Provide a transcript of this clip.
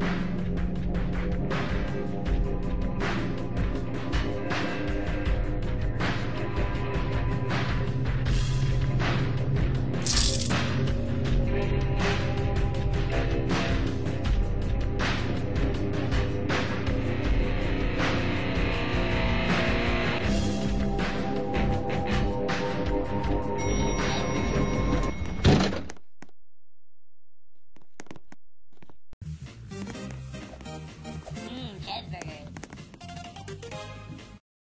Bye. Ever.